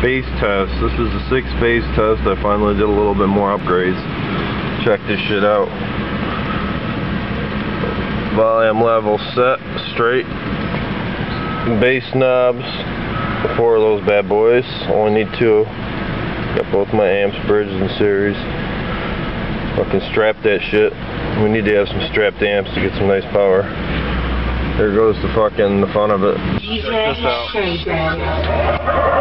Bass test. This is the sixth bass test. I finally did a little bit more upgrades. Check this shit out. Volume level set, straight. Bass knobs, four of those bad boys. Only need two. Got both my amps, bridges and series. Fucking strap that shit. We need to have some strapped amps to get some nice power. There goes the fucking the fun of it. Check this out.